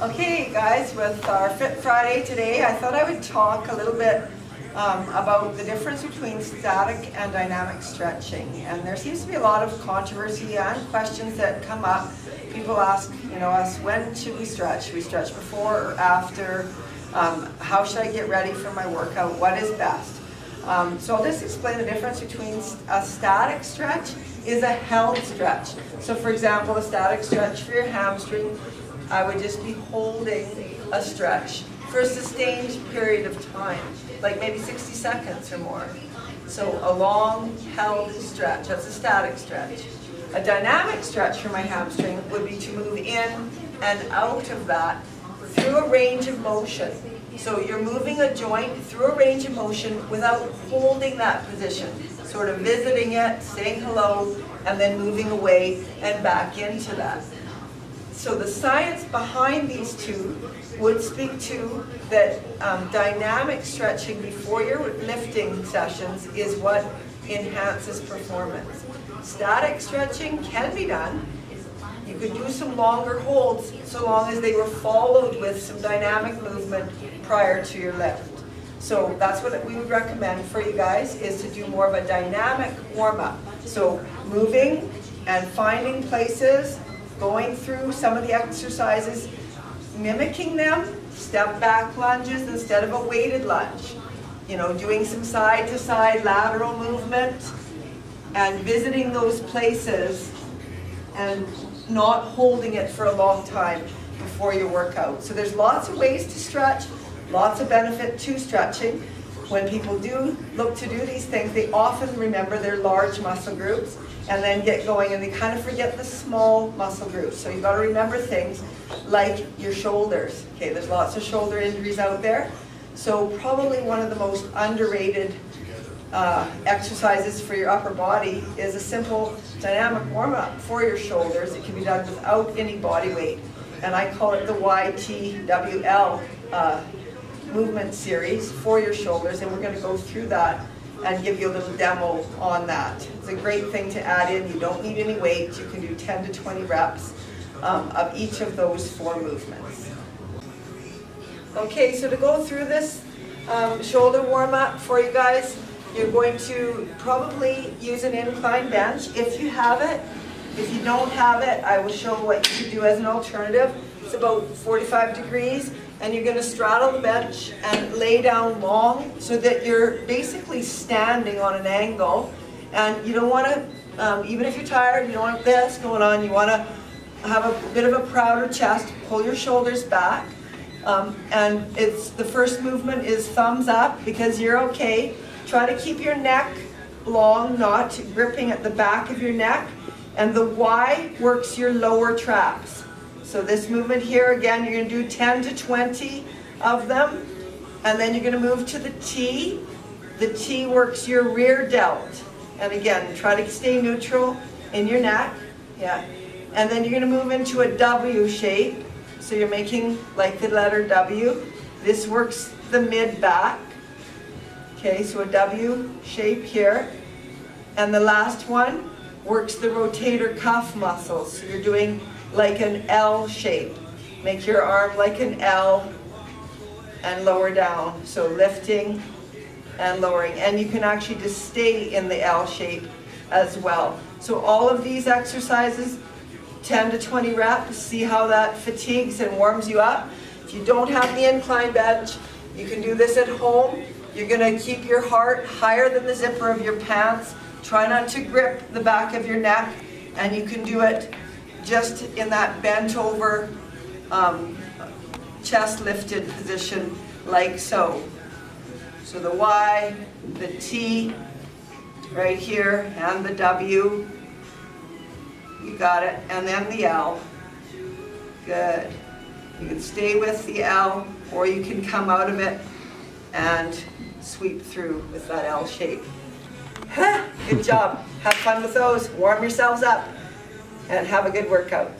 Okay guys, with our Fit Friday today, I thought I would talk a little bit um, about the difference between static and dynamic stretching. And there seems to be a lot of controversy and questions that come up. People ask, you know, us, when should we stretch? Should we stretch before or after? Um, how should I get ready for my workout? What is best? Um, so I'll just explain the difference between a static stretch is a held stretch. So for example, a static stretch for your hamstring, I would just be holding a stretch for a sustained period of time, like maybe 60 seconds or more. So a long held stretch, that's a static stretch. A dynamic stretch for my hamstring would be to move in and out of that through a range of motion. So you're moving a joint through a range of motion without holding that position. Sort of visiting it, saying hello, and then moving away and back into that. So the science behind these two would speak to that um, dynamic stretching before your lifting sessions is what enhances performance. Static stretching can be done, you could do some longer holds so long as they were followed with some dynamic movement prior to your lift. So that's what we would recommend for you guys is to do more of a dynamic warm-up. So moving and finding places, going through some of the exercises, mimicking them, step back lunges instead of a weighted lunge. You know, doing some side-to-side lateral movement and visiting those places and not holding it for a long time before your workout. So there's lots of ways to stretch, lots of benefit to stretching. When people do look to do these things, they often remember their large muscle groups and then get going and they kind of forget the small muscle groups. So you've got to remember things like your shoulders. Okay, there's lots of shoulder injuries out there. So probably one of the most underrated uh, exercises for your upper body is a simple dynamic warm-up for your shoulders. It can be done without any body weight. And I call it the YTWL uh, movement series for your shoulders. And we're going to go through that and give you a little demo on that. It's a great thing to add in. You don't need any weight. You can do 10 to 20 reps um, of each of those four movements. Okay, so to go through this um, shoulder warm-up for you guys, you're going to probably use an incline bench if you have it. If you don't have it, I will show what you can do as an alternative. It's about 45 degrees and you're going to straddle the bench and lay down long so that you're basically standing on an angle and you don't want to, um, even if you're tired, you don't want this going on, you want to have a bit of a prouder chest, pull your shoulders back. Um, and it's the first movement is thumbs up because you're okay. Try to keep your neck long, not gripping at the back of your neck. And the Y works your lower traps. So this movement here, again, you're going to do 10 to 20 of them. And then you're going to move to the T. The T works your rear delt. And again, try to stay neutral in your neck. Yeah. And then you're going to move into a W shape. So you're making like the letter W. This works the mid back. Okay, so a W shape here. And the last one works the rotator cuff muscles. So you're doing like an L shape. Make your arm like an L and lower down. So lifting and lowering. And you can actually just stay in the L shape as well. So all of these exercises, 10 to 20 reps, see how that fatigues and warms you up. If you don't have the incline bench, you can do this at home. You're going to keep your heart higher than the zipper of your pants. Try not to grip the back of your neck. And you can do it just in that bent over, um, chest lifted position like so. So the Y, the T, right here, and the W. You got it. And then the L. Good. You can stay with the L, or you can come out of it and sweep through with that L shape. Good job. Have fun with those. Warm yourselves up and have a good workout.